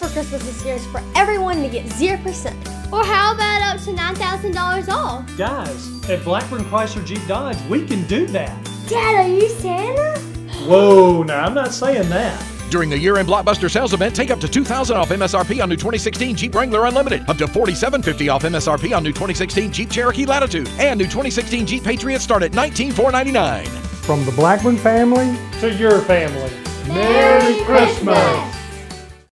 for Christmas this year is for everyone to get 0%. Or how about up to $9,000 off? Guys, at Blackburn Chrysler Jeep Dodge, we can do that. Dad, are you Santa? Whoa, now I'm not saying that. During the year-end blockbuster sales event, take up to 2000 off MSRP on new 2016 Jeep Wrangler Unlimited, up to 4750 off MSRP on new 2016 Jeep Cherokee Latitude, and new 2016 Jeep Patriot start at 19499. From the Blackburn family to your family. Merry Christmas!